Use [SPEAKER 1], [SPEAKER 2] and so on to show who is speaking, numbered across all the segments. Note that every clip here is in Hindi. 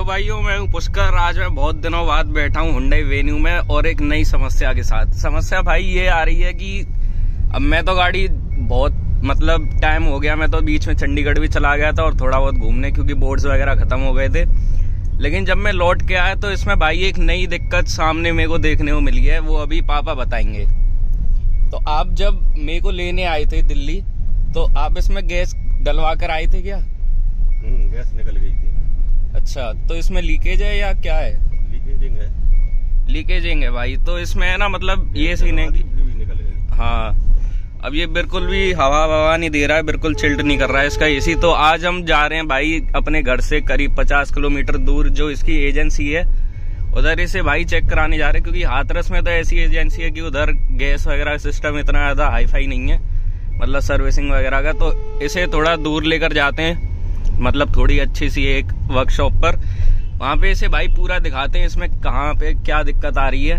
[SPEAKER 1] हेलो भाइयों मैं हूँ पुष्कर। आज मैं बहुत दिनों बाद बैठा हूँ हुंडई वेन्यू में और एक नई समस्या के साथ। समस्या भाई ये आ रही है कि अब मैं तो गाड़ी बहुत मतलब टाइम हो गया। मैं तो बीच में चंडीगढ़ भी चला गया था और थोड़ा बहुत घूमने क्योंकि बोर्ड्स वगैरह खत्म हो गए थे। लेकिन जब मैं लौट के आया तो इसमें भाई एक नई दिक्कत सामने मेरे को देखने को मिली है। वो अभी पापा बताएँगे। तो आप जब मेरे को लेने आए थे दिल्ली तो आप इसमें गैस डलवा कर आए थे क्या?
[SPEAKER 2] हम्म, गैस निकल गई थी
[SPEAKER 1] अच्छा तो इसमें लीकेज है या क्या है?
[SPEAKER 2] लीकेजिंग है।
[SPEAKER 1] लीकेजिंग है भाई तो इसमें है ना मतलब ये सीन है कि हाँ अब ये बिल्कुल भी हवा ववा नहीं दे रहा है बिल्कुल चिल्ट नहीं कर रहा है इसका एसी तो आज हम जा रहे हैं भाई अपने घर से करीब पचास किलोमीटर दूर जो इसकी एजेंसी है। उधर इसे भाई चेक कराने जा रहे हैं क्योंकि हाथरस में तो ऐसी एजेंसी है कि उधर गैस वगैरह सिस्टम इतना ज़्यादा हाई नहीं है मतलब सर्विसिंग वगैरह का तो इसे थोड़ा दूर लेकर जाते हैं। मतलब थोड़ी अच्छी सी एक वर्कशॉप पर। वहाँ पे इसे भाई पूरा दिखाते हैं इसमें कहाँ पे क्या दिक्कत आ रही है।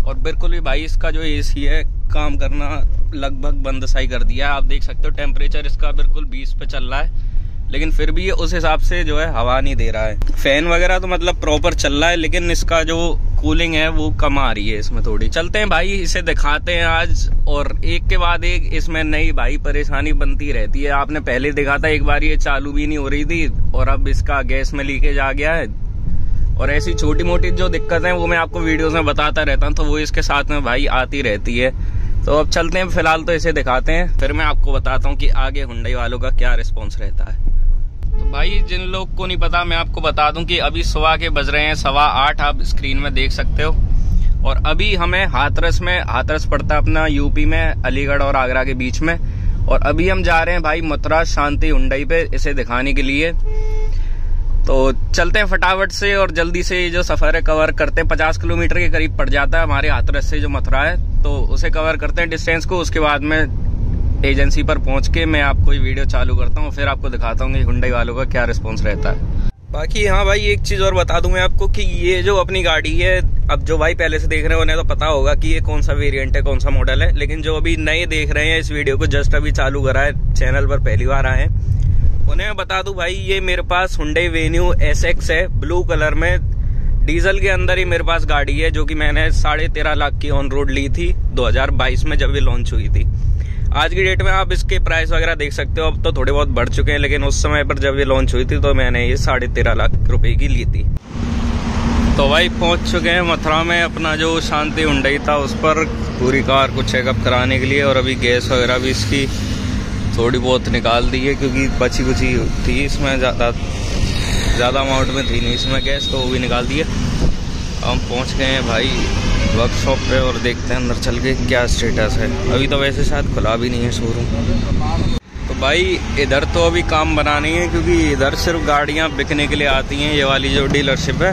[SPEAKER 1] और बिल्कुल भी भाई इसका जो एसी है, काम करना लगभग बंद सा ही कर दिया है। आप देख सकते हो टेम्परेचर इसका बिल्कुल 20 पे चल रहा है। लेकिन फिर भी ये उस हिसाब से जो है हवा नहीं दे रहा है। फ़ैन वगैरह तो मतलब प्रॉपर चल रहा है, लेकिन इसका जो कूलिंग है वो कम आ रही है इसमें थोड़ी। चलते हैं भाई, इसे दिखाते हैं आज, और एक के बाद एक इसमें नई भाई परेशानी बनती रहती है। आपने पहले देखा था, एक बार ये चालू भी नहीं हो रही थी, और अब इसका गैस में लीकेज आ गया है। और ऐसी छोटी मोटी जो दिक्कत है, वो मैं आपको वीडियोस में बताता रहता हूँ तो वो इसके साथ में भाई आती रहती है। तो अब चलते हैं, फ़िलहाल तो इसे दिखाते हैं। फिर मैं आपको बताता हूँ कि आगे हुंडई वालों का क्या रिस्पॉन्स रहता है। तो भाई, जिन लोग को नहीं पता, मैं आपको बता दूँ कि अभी सुबह के बज रहे हैं सवा आठ, आप स्क्रीन में देख सकते हो। और अभी हमें हाथरस में, हाथरस पड़ता है अपना यूपी में, अलीगढ़ और आगरा के बीच में। और अभी हम जा रहे हैं भाई मथुरा शांति हुंडई पे, इसे दिखाने के लिए। तो चलते हैं फटाफट से और जल्दी से जो सफ़र है कवर करते हैं। पचास किलोमीटर के करीब पड़ जाता है हमारे हाथरस से जो मथुरा है। तो उसे कवर करते हैं डिस्टेंस को, उसके बाद में एजेंसी पर पहुँच के मैं आपको ये वीडियो चालू करता हूँ, फिर आपको दिखाता हूँ कि हुंडई वालों का क्या रिस्पॉन्स रहता है। बाकी हाँ भाई, एक चीज़ और बता दूँ मैं आपको कि ये जो अपनी गाड़ी है, अब जो भाई पहले से देख रहे हैं, उन्हें तो पता होगा कि ये कौन सा वेरिएंट है, कौन सा मॉडल है, लेकिन जो अभी नए देख रहे हैं, इस वीडियो को जस्ट अभी चालू करा है चैनल पर पहली बार आए हैं। उन्हें बता दूँ भाई, ये मेरे पास हुंडई वेन्यू एस है ब्लू कलर में। डीजल के अंदर ही मेरे पास गाड़ी है, जो कि मैंने साढ़े तेरह लाख की ऑन रोड ली थी 2022 में जब ये लॉन्च हुई थी। आज की डेट में आप इसके प्राइस वगैरह देख सकते हो। अब तो थोड़े बहुत बढ़ चुके हैं, लेकिन उस समय पर जब ये लॉन्च हुई थी तो मैंने ये साढ़े तेरह लाख रुपए की ली थी। तो भाई पहुँच चुके हैं मथुरा में अपना जो शांति हुंडई था, उस पर पूरी कार को चेकअप कराने के लिए और अभी गैस वगैरह भी इसकी थोड़ी बहुत निकाल दी है, क्योंकि बची कुची थी इसमें, ज़्यादा ज़्यादा अमाउंट में थी नहीं इसमें गैस तो वो भी निकाल दी है। हम पहुँच गए हैं भाई वर्कशॉप पे और देखते हैं अंदर चल के क्या स्टेटस है। अभी तो वैसे शायद खुला भी नहीं है शोरूम तो भाई, इधर तो अभी काम बना नहीं है क्योंकि इधर सिर्फ़ गाड़ियाँ बिकने के लिए आती हैं, ये वाली जो डीलरशिप है।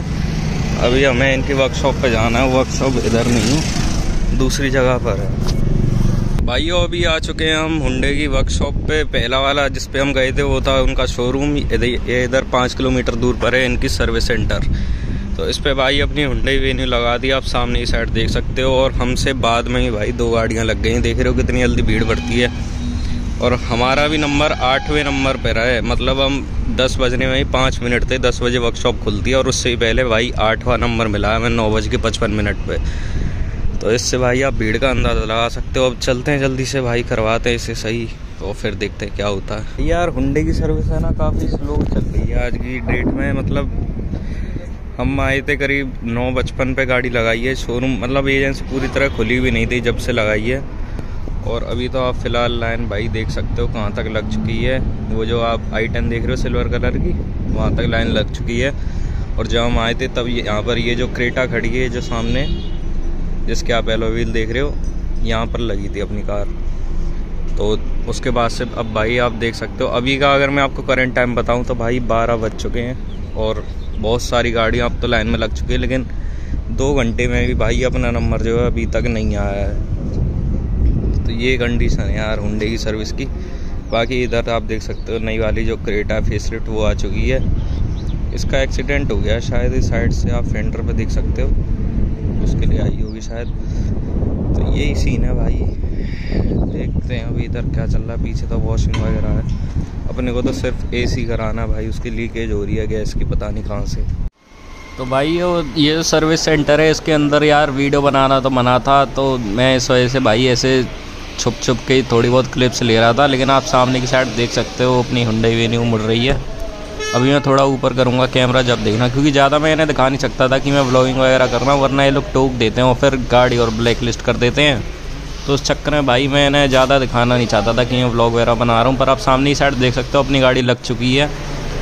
[SPEAKER 1] अभी हमें इनकी वर्कशॉप पे जाना है। वर्कशॉप इधर नहीं है, दूसरी जगह पर है। भाइयों, अभी आ चुके हैं हम हुंडे की वर्कशॉप पे। पहला वाला जिस पे हम गए थे, वो था उनका शोरूम ये इधर पाँच किलोमीटर दूर पर है इनकी सर्विस सेंटर तो इस पे भाई अपनी हुंडई वेन्यू लगा दी, आप सामने ही साइड देख सकते हो, और हमसे बाद में ही भाई दो गाड़ियाँ लग गई देख रहे हो कितनी जल्दी भीड़ बढ़ती है। और हमारा भी नंबर आठवें नंबर पर है। मतलब हम दस बजने में ही पाँच मिनट थे, दस बजे वर्कशॉप खुलती है, और उससे ही पहले भाई आठवां नंबर मिला है हमें नौ बज के पचपन मिनट पे। तो इससे भाई आप भीड़ का अंदाज़ा लगा सकते हो। अब चलते हैं, जल्दी से भाई करवाते हैं इसे सही तो फिर देखते हैं क्या होता है। यार हुंडे की सर्विस है ना काफ़ी स्लो चल रही है आज की डेट में मतलब हम आए थे करीब नौ बचपन पे गाड़ी लगाई है। शोरूम मतलब एजेंसी पूरी तरह खुली भी नहीं थी जब से लगाई है। और अभी तो आप फ़िलहाल लाइन भाई देख सकते हो कहाँ तक लग चुकी है। वो जो आप आई टेन देख रहे हो सिल्वर कलर की, वहाँ तक लाइन लग चुकी है। और जब हम आए थे तब यहाँ पर ये जो क्रेटा खड़ी है जो सामने, जिसके आप एलो व्हील देख रहे हो, यहाँ पर लगी थी अपनी कार। तो उसके बाद से अब भाई आप देख सकते हो। अभी का अगर मैं आपको करंट टाइम बताऊँ तो भाई बारह बज चुके हैं। और बहुत सारी गाड़ियाँ अब तो लाइन में लग चुकी है, लेकिन दो घंटे में भी भाई अपना नंबर जो है अभी तक नहीं आया है। तो ये कंडीशन है यार हुंडे की सर्विस की। बाकी इधर आप देख सकते हो नई वाली जो क्रेटा फेसलिफ्ट वो आ चुकी है। इसका एक्सीडेंट हो गया, शायद इस साइड से आप फेंडर पे देख सकते हो। उसके लिए आई होगी शायद। तो यही सीन है भाई। देखते हैं अभी इधर क्या चल रहा है। पीछे तो वॉशिंग वगैरह है। अपने को तो सिर्फ़ एसी कराना है भाई, उसकी लीकेज हो रही है गैस की, पता नहीं कहाँ से। तो भाई वो ये सर्विस सेंटर है, इसके अंदर यार वीडियो बनाना तो मना था तो मैं इस वजह से भाई ऐसे छुप छुप के थोड़ी बहुत क्लिप्स ले रहा था, लेकिन आप सामने की साइड देख सकते हो, अपनी हुंडई वेन्यू मुड़ रही है। अभी मैं थोड़ा ऊपर करूँगा कैमरा जब देखना, क्योंकि ज़्यादा मैं इन्हें दिखा नहीं सकता था कि मैं ब्लॉगिंग वगैरह करना वरना ये लोग टोक देते हैं और फिर गाड़ी और ब्लैक लिस्ट कर देते हैं। तो उस चक्कर में भाई मैं इन्हें ज़्यादा दिखाना नहीं चाहता था कि मैं ब्लॉग वगैरह बना रहा हूँ, पर आप सामने ही साइड देख सकते हो, अपनी गाड़ी लग चुकी है।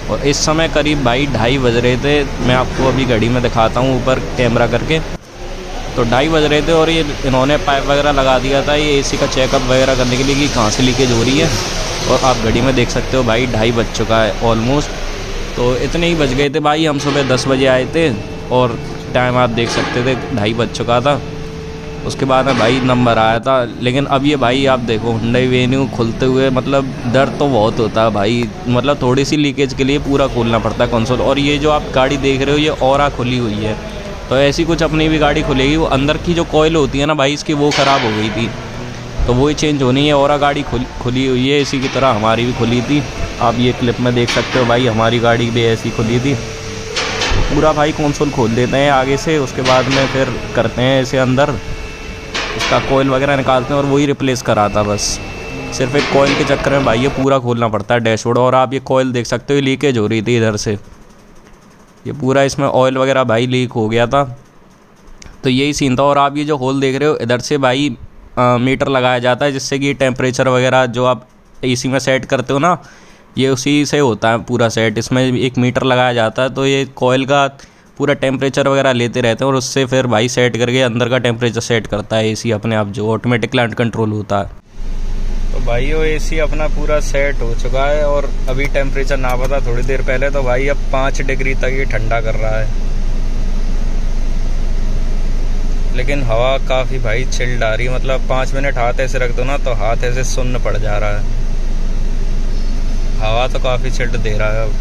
[SPEAKER 1] और इस समय करीब भाई ढाई बज रहे थे, मैं आपको अभी घड़ी में दिखाता हूँ ऊपर कैमरा करके। तो ढाई बज रहे थे और ये इन्होंने पाइप वगैरह लगा दिया था, ये एसी का चेकअप वगैरह करने के लिए कि कहाँ से लीकेज हो रही है। और आप घड़ी में देख सकते हो भाई ढाई बज चुका है ऑलमोस्ट तो इतने ही बज गए थे भाई, हम सुबह दस बजे आए थे और टाइम आप देख सकते थे, ढाई बज चुका था। उसके बाद में भाई नंबर आया था, लेकिन अब ये भाई आप देखो हुंडई वेन्यू खुलते हुए मतलब डर तो बहुत होता है भाई। मतलब थोड़ी सी लीकेज के लिए पूरा खोलना पड़ता है कंसोल और ये जो आप गाड़ी देख रहे हो, ये और खुली हुई है। तो ऐसी कुछ अपनी भी गाड़ी खुलेगी, वो अंदर की जो कोयल होती है ना भाई, इसकी वो ख़राब हो गई थी। तो वो ही चेंज होनी है और गाड़ी खुल, खुली हुई है, इसी की तरह हमारी भी खुली थी। आप ये क्लिप में देख सकते हो भाई, हमारी गाड़ी भी ऐसी खुली थी। पूरा भाई कौनसोल खोल देते हैं आगे से, उसके बाद में फिर करते हैं इसे अंदर। उसका कोयल वगैरह निकालते हैं और वही रिप्लेस कराता बस। सिर्फ़ एक कोयल के चक्कर में भाई ये पूरा खोलना पड़ता है डैशबोर्ड और आप ये कोयल देख सकते हो लीकेज हो रही थी इधर से। ये पूरा इसमें ऑयल वगैरह भाई लीक हो गया था। तो यही सीन था और आप ये जो होल देख रहे हो इधर से भाई आ, मीटर लगाया जाता है जिससे कि टेम्परेचर वगैरह जो आप एसी में सेट करते हो ना ये उसी से होता है पूरा सेट इसमें एक मीटर लगाया जाता है तो ये कोयल का पूरा टेम्परेचर वगैरह लेते रहते हैं और उससे फिर भाई सेट करके अंदर का टेम्परेचर सेट करता है एसी अपने आप जो ऑटोमेटिक प्लांट कंट्रोल होता है। तो भाई वो एसी अपना पूरा सेट हो चुका है और अभी टेम्परेचर ना पता, थोड़ी देर पहले तो भाई अब पाँच डिग्री तक ये ठंडा कर रहा है। लेकिन हवा काफ़ी भाई चिल्ड आ रही है मतलब पाँच मिनट हाथ ऐसे रख दो ना तो हाथ ऐसे सुन्न पड़ जा रहा है। हवा तो काफ़ी चिल्ड दे रहा है अब।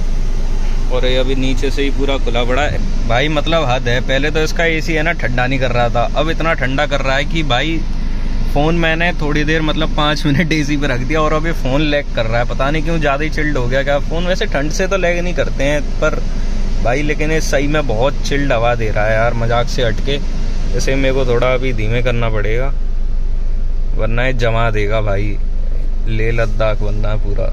[SPEAKER 1] और ये अभी नीचे से ही पूरा खुला पड़ा है। भाई मतलब हद है। पहले तो इसका एसी है ना, ठंडा नहीं कर रहा था। अब इतना ठंडा कर रहा है कि भाई, फ़ोन मैंने थोड़ी देर मतलब पाँच मिनट एसी पे रख दिया और अभी फ़ोन लैग कर रहा है। पता नहीं क्यों ज़्यादा ही चिल्ड हो गया क्या? फ़ोन वैसे ठंड से तो लैग नहीं करते हैं, पर भाई, लेकिन ये सही में बहुत चिल्ड हवा दे रहा है यार, मज़ाक से हटके। जैसे मेरे को थोड़ा अभी धीमे करना पड़ेगा, वरना ये जमा देगा भाई। ले लद्दाख बनना पूरा।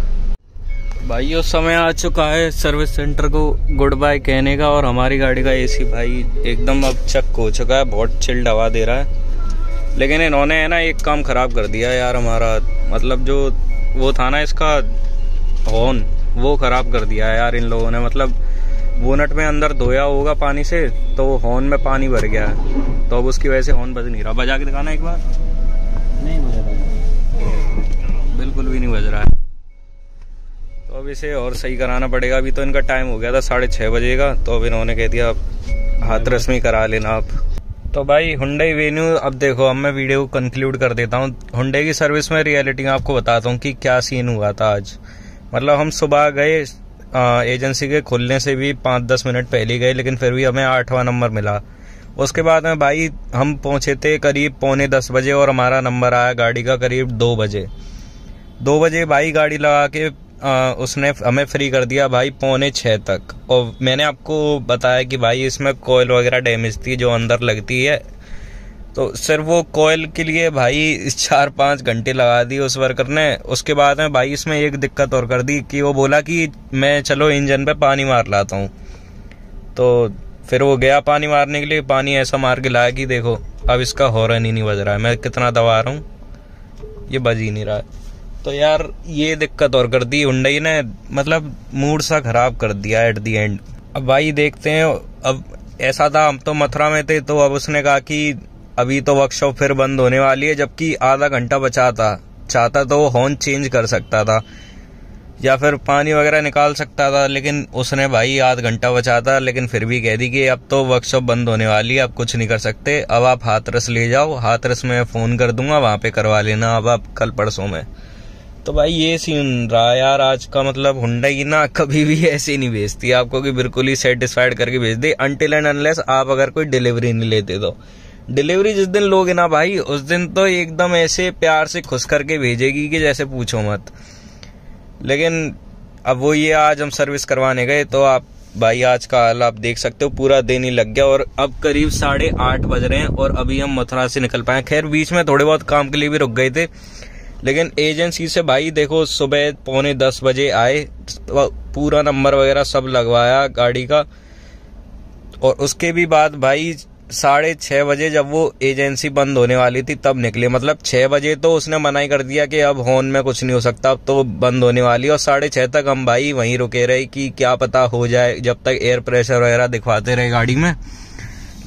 [SPEAKER 1] भाई उस समय आ चुका है सर्विस सेंटर को गुड बाय कहने का और हमारी गाड़ी का एसी भाई एकदम अब चक हो चुका है बहुत चिल्ड हवा दे रहा है। लेकिन इन्होंने है ना एक काम ख़राब कर दिया यार हमारा मतलब जो वो था ना इसका हॉर्न वो ख़राब कर दिया है यार इन लोगों ने। मतलब बोनट में अंदर धोया होगा पानी से तो वो हॉर्न में पानी भर गया है। तो अब उसकी वजह से हॉर्न बज नहीं रहा। बजा के दिखाना एक बार। नहीं बज रहा। बिल्कुल भी नहीं बज रहा है। इसे और सही कराना पड़ेगा। अभी तो इनका टाइम हो गया था साढ़े छः बजे का तो अब इन्होंने कह दिया, हाथ रस्मी करा लेना आप। तो भाई हुंडई वेन्यू अब देखो, अब मैं वीडियो कंक्लूड कर देता हूँ। हुंडई की सर्विस में रियलिटी आपको बताता हूँ कि क्या सीन हुआ था आज। मतलब हम सुबह गए एजेंसी के खुलने से भी पाँच दस मिनट पहले गए, लेकिन फिर भी हमें आठवां नंबर मिला। उसके बाद में भाई, हम पहुँचे थे करीब पौने दस बजे और हमारा नंबर आया गाड़ी का करीब दो बजे। दो बजे भाई गाड़ी लगा के आ, उसने हमें फ्री कर दिया भाई पौने छः तक। और मैंने आपको बताया कि भाई इसमें कोयल वगैरह डैमेज थी जो अंदर लगती है। तो सिर्फ़ वो कोयल के लिए भाई चार पाँच घंटे लगा दिए उस वर्कर ने। उसके बाद में भाई इसमें एक दिक्कत और कर दी कि वो बोला कि मैं चलो इंजन पे पानी मार लाता हूँ। तो फिर वो गया पानी मारने के लिए। पानी ऐसा मार के लाया कि देखो अब इसका हॉर्न ही नहीं बज रहा है। मैं कितना दबा रहा हूँ ये बज ही नहीं रहा है। तो यार, ये दिक्कत और कर दी हुंडई ने। मतलब मूड सा खराब कर दिया एट दी एंड अब भाई, देखते हैं, अब ऐसा था, हम तो मथुरा में थे तो अब उसने कहा कि अभी तो वर्कशॉप फिर बंद होने वाली है, जबकि आधा घंटा बचा था चाहता तो वो हॉर्न चेंज कर सकता था, या फिर पानी वगैरह निकाल सकता था, लेकिन उसने भाई आध घंटा बचा था लेकिन फिर भी कह दी कि अब तो वर्कशॉप बंद होने वाली है अब कुछ नहीं कर सकते। अब आप हाथरस ले जाओ हाथरस में फ़ोन कर दूँगा, वहाँ पे करवा लेना, अब आप कल परसों में। तो भाई ये सीन रहा यार, आज का मतलब हुंडई ना कभी भी ऐसे नहीं भेजती आपको कि बिल्कुल ही सेटिस्फाइड करके भेज दे अनटिल एंड अनलेस आप अगर कोई डिलीवरी नहीं लेते तो। डिलीवरी जिस दिन लोगे ना भाई, उस दिन तो एकदम ऐसे प्यार से खुश करके भेजेगी कि जैसे पूछो मत। लेकिन अब वो ये आज हम सर्विस करवाने गए तो आप भाई आज का हाल आप देख सकते हो, पूरा दिन ही लग गया और अब करीब साढ़े आठ बज रहे हैं और अभी हम मथुरा से निकल पाए। खैर, बीच में थोड़े बहुत काम के लिए भी रुक गए थे। लेकिन एजेंसी से भाई देखो, सुबह पौने दस बजे आए पूरा नंबर वगैरह सब लगवाया गाड़ी का। और उसके भी बाद भाई साढ़े छः बजे जब वो एजेंसी बंद होने वाली थी, तब निकले। मतलब छः बजे तो उसने मनाई कर दिया कि अब होन में कुछ नहीं हो सकता, अब तो बंद होने वाली और साढ़े छः तक हम भाई वहीं रुके रहे कि क्या पता हो जाए, जब तक एयर प्रेशर वगैरह दिखवाते रहे गाड़ी में।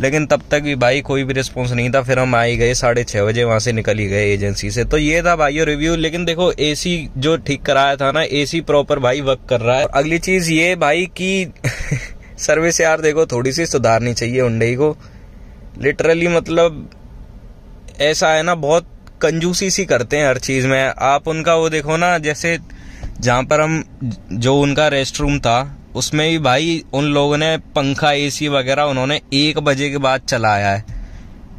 [SPEAKER 1] लेकिन तब तक भी भाई कोई भी रिस्पॉन्स नहीं था, फिर हम आए गए, साढ़े छः बजे वहाँ से निकल ही गए एजेंसी से। तो ये था भाई रिव्यू लेकिन देखो एसी जो ठीक कराया था ना एसी प्रॉपर भाई वर्क कर रहा है। अगली चीज़ ये भाई की सर्विस यार देखो, थोड़ी सी सुधारनी चाहिए उंडई को। लिटरली मतलब ऐसा है ना, बहुत कंजूसी सी करते हैं हर चीज़ में। आप उनका वो देखो ना, जैसे जहाँ पर हम, जो उनका रेस्ट रूम था उसमें भी भाई उन लोगों ने पंखा एसी वगैरह उन्होंने एक बजे के बाद चलाया है।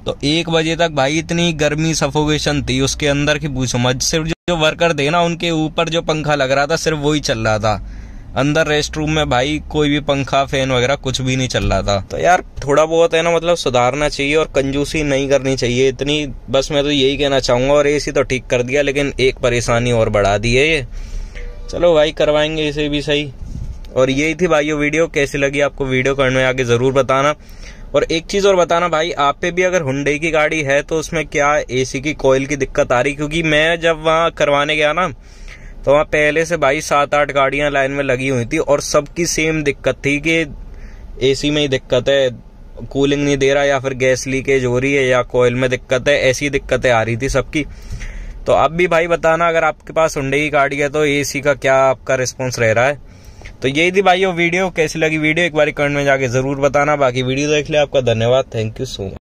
[SPEAKER 1] तो एक बजे तक भाई इतनी गर्मी सफोकेशन थी, उसके अंदर की पूछो मत। सिर्फ़ जो वर्कर थे ना, उनके ऊपर जो पंखा लग रहा था, सिर्फ़ वही चल रहा था। अंदर रेस्ट रूम में भाई कोई भी पंखा फ़ैन वगैरह कुछ भी नहीं चल रहा था। तो यार थोड़ा बहुत है ना मतलब सुधारना चाहिए और कंजूसी नहीं करनी चाहिए। इतनी, बस मैं तो यही कहना चाहूँगा, और एसी तो ठीक कर दिया, लेकिन एक परेशानी और बढ़ा दी है ये। चलो भाई, करवाएँगे इसे भी सही। और यही थी भाई ये वीडियो, कैसी लगी आपको वीडियो करने में आगे ज़रूर बताना। और एक चीज़ और बताना भाई, आप पे भी अगर हुंडई की गाड़ी है तो उसमें क्या एसी की कोयल की दिक्कत आ रही? क्योंकि मैं जब वहाँ करवाने गया ना तो वहाँ पहले से भाई सात आठ गाड़ियाँ लाइन में लगी हुई थी और सबकी सेम दिक्कत थी कि एसी में ही दिक्कत है कूलिंग नहीं दे रहा या फिर गैस लीकेज हो रही है या कोयल में दिक्कत है, ऐसी दिक्कतें आ रही थी सबकी। तो अब भी भाई बताना, अगर आपके पास हुंडे की गाड़ी है तो एसी का क्या आपका रिस्पॉन्स रह रहा है? तो यही थी भाई वीडियो कैसी लगी? वीडियो एक बार कमेंट में जाके ज़रूर बताना। बाकी वीडियो देख ले आपका। धन्यवाद। Thank you so much